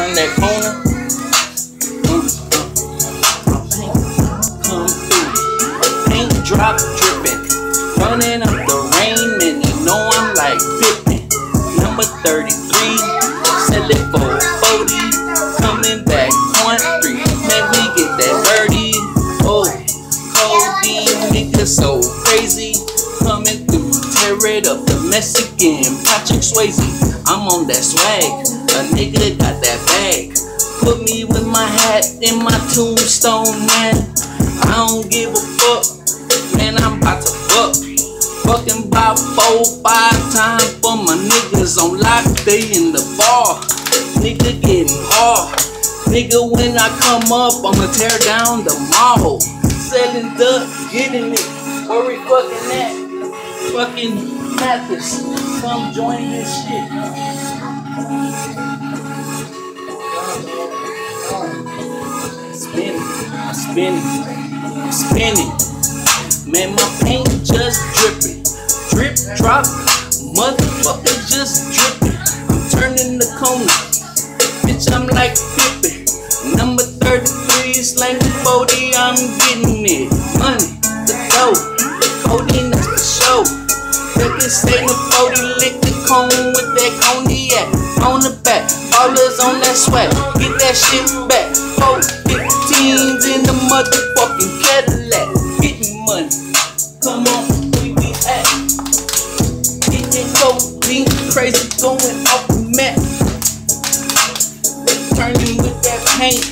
turn that corner. Come through. Paint drop dripping. Running up the rain, man, you know I'm like Pippen. Number 33, sell it for 40. Coming back, point three. Man, we get that dirty. Oh, codeine nigga so crazy. Coming through, tear it up, the Mexican, Patrick Swayze. I'm on that swag, a nigga got that bag. Put me with my hat in my tombstone, man. I don't give a fuck, man. I'm about to fuck. Fucking about four, five times for my niggas on lock. They in the bar, nigga getting hard. Nigga, when I come up, I'ma tear down the mall. Selling duck, getting it. Where we fucking at? Fucking Mathis. Come join this shit. Spinning, spinning, spinning. Man, my paint just dripping. Drip, drop, motherfucker just dripping. I'm turning the corner. Bitch, I'm like Pippen. Number 33, slang 40, I'm getting it. Money, the dough, codeine, that's for show. Niggas say the 40, lick the cone with that cognac. The back, ballers on that swag. Get that shit back. Four 15s in the motherfucking Cadillac. Getting money. Come on, we be at. Getting codeine, crazy, going off the map. Turning with that paint,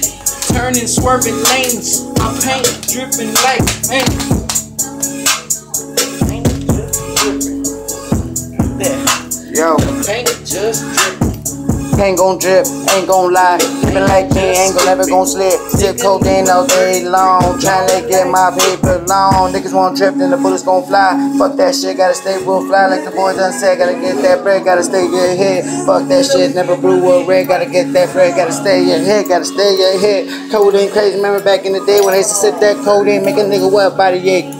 turning, swerving lanes. My paint dripping like paint. Paint just dripping. There, Yo, paint just dripping. Ain't gon' drip, ain't gon' lie. Living like me, ain't gon' never gon' slip. Sip codeine all day long, tryna get my paper long. Niggas won't drip, then the bullets gon' fly. Fuck that shit, gotta stay real fly. Like the boy done said, gotta get that bread, gotta stay ahead. Fuck that shit, never blue or red, gotta get that bread, gotta stay ahead, gotta stay ahead. Codeine crazy, remember back in the day when I used to sip that codeine, make a nigga what body ache.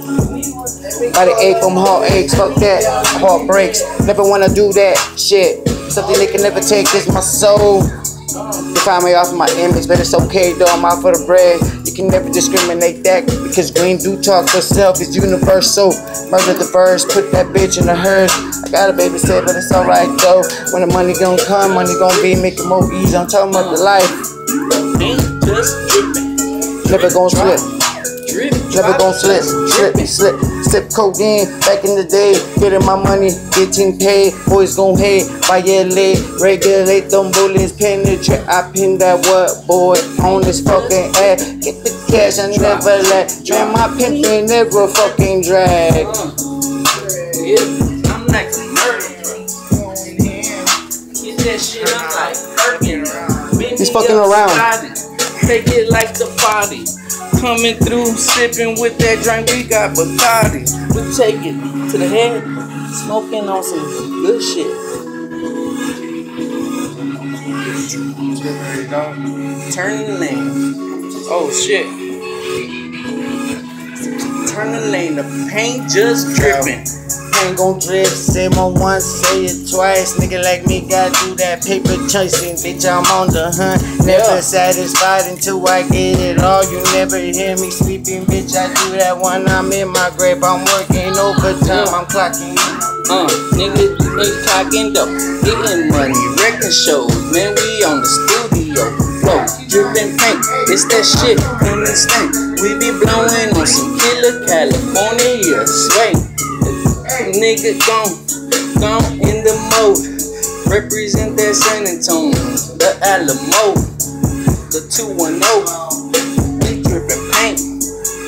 Body ache from heartaches, fuck that, heart breaks. Never wanna do that shit. Something they can never take is my soul. They find me off my image, but it's okay though, I'm out for the bread. You can never discriminate that because green do talk for self, it's universal. Murder the birds, put that bitch in the hearse. I got a baby said, but it's alright though. When the money gon' come, money gon' be making more easy. I'm talking about the life. Paint just dripping. Never gon' slip. Never gon' slip, slip, slip, slip codeine. Back in the day, getting my money, getting paid. Boys gon' hate, violate, regulate them bullets, penetrate. I pin that what, boy, on this fucking ass. Get the cash, I never let. Man, my pimpin' never fucking drag. I'm like murder. Get that shit up like. Bend He's fucking around. Take it like the body. Coming through, sipping with that drink, we got Bacardi. We take it to the head, smoking on some good shit. Turn the lane. Oh shit. Turn the lane, the paint just dripping. Ain't gon' drip, say my once, say it twice. Nigga like me gotta do that paper chasing. Bitch, I'm on the hunt. Never Yeah. satisfied until I get it all. You never hear me sleeping, bitch. I do that when I'm in my grave. I'm working overtime, I'm clocking. Uh, nigga, nigga talking dope, getting money, wrecking shows, man, we on the studio flow, dripping paint, it's that shit in the stank. We be blowing on some killer California sway. Nigga gone, gone in the mode, represent that San Antonio, the Alamo, the 210, we dripping paint,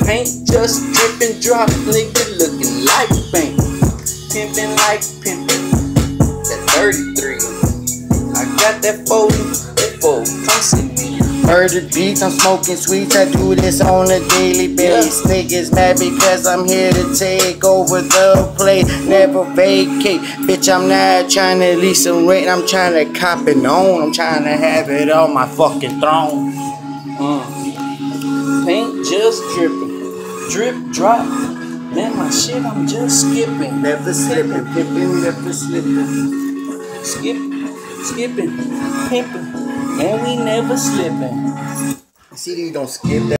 paint just dripping drop, nigga looking like paint pimpin' like pimpin'. That 33. I got that 40, that 4. Come see me. Murder beats, I'm smoking sweets. I do this on a daily basis. Niggas mad because I'm here to take over the plate. Never vacate. Bitch, I'm not trying to lease some rent. I'm trying to cop it on. I'm trying to have it on my fucking throne. Uh, paint just dripping. Drip, drop. Man, my shit, I'm just skipping. Never slipping, pimping, never slipping. Skip, skipping, pimping. Man, we never slipping. See, you don't skip that.